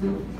Mm-hmm.